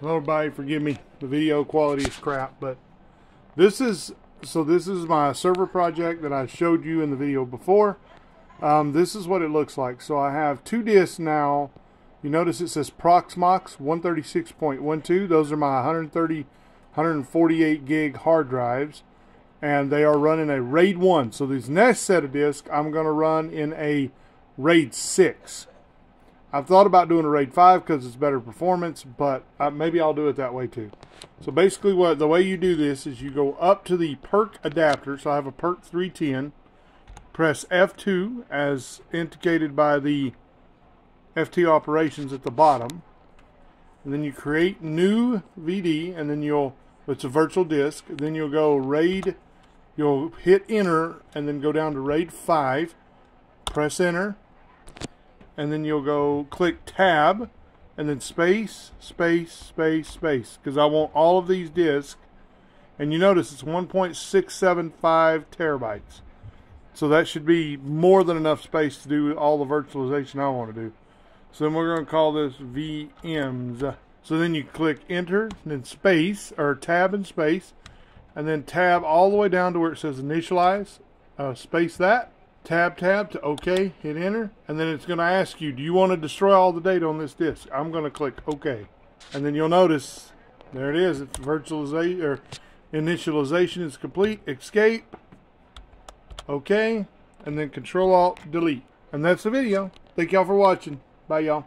Hello everybody, forgive me. The video quality is crap, but this is so this is my server project that I showed you in the video before. Um, this is what it looks like. So I have two disks now. You notice it says Proxmox 136.12. Those are my 130, 148 gig hard drives. And they are running a RAID 1. So this next set of disks I'm going to run in a RAID 6. I've thought about doing a RAID 5 because it's better performance, but uh, maybe I'll do it that way too. So basically what the way you do this is you go up to the PERC adapter. So I have a PERC 310. Press F2 as indicated by the FT operations at the bottom. And then you create new VD and then you'll, it's a virtual disk, then you'll go RAID, you'll hit enter and then go down to RAID 5, press enter, and then you'll go click tab and then space, space, space, space because I want all of these disks and you notice it's 1.675 terabytes. So that should be more than enough space to do all the virtualization I want to do. So then we're going to call this VMs. So then you click enter, and then space, or tab and space, and then tab all the way down to where it says initialize, uh, space that, tab tab to OK, hit enter, and then it's going to ask you, do you want to destroy all the data on this disk? I'm going to click OK. And then you'll notice, there it is, it's virtualization, or initialization is complete, escape, OK, and then control alt delete. And that's the video. Thank y'all for watching. Bye y'all.